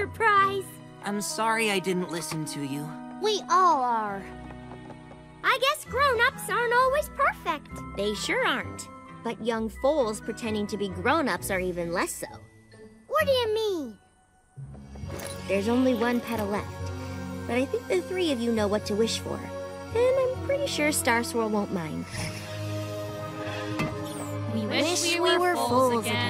enterprise. I'm sorry I didn't listen to you. We all are. I guess grown-ups aren't always perfect. They sure aren't. But young foals pretending to be grown-ups are even less so. What do you mean? There's only one petal left. But I think the three of you know what to wish for. And I'm pretty sure Star Swirl won't mind. We wish we were fools again. Hold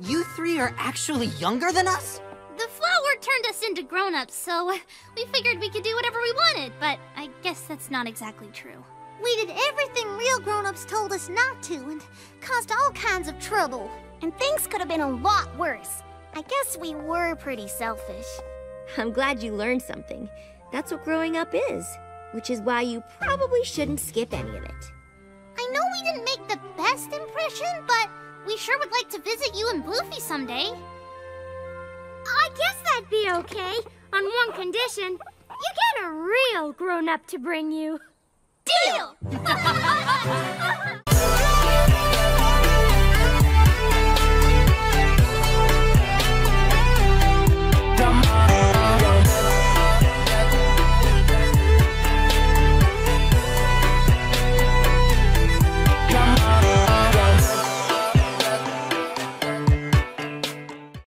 You three are actually younger than us? The flower turned us into grown-ups, so uh, we figured we could do whatever we wanted, but I guess that's not exactly true. We did everything real grown-ups told us not to and caused all kinds of trouble. And things could have been a lot worse. I guess we were pretty selfish. I'm glad you learned something. That's what growing up is. Which is why you probably shouldn't skip any of it. I know we didn't make the best impression, but We sure would like to visit you and Bloofy someday. I guess that'd be okay, on one condition. You get a real grown-up to bring you. Deal!